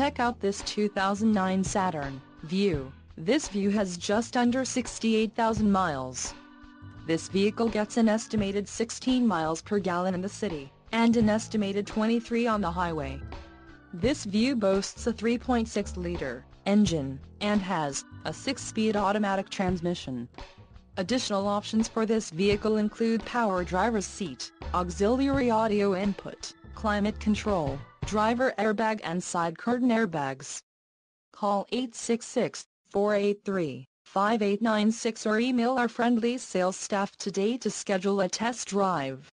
Check out this 2009 Saturn Vue. This Vue has just under 68,000 miles. This vehicle gets an estimated 16 miles per gallon in the city, and an estimated 23 on the highway. This Vue boasts a 3.6-liter engine, and has a 6-speed automatic transmission. Additional options for this vehicle include power driver's seat, auxiliary audio input, climate control, driver airbag and side curtain airbags. Call 866-483-5896 or email our friendly sales staff today to schedule a test drive.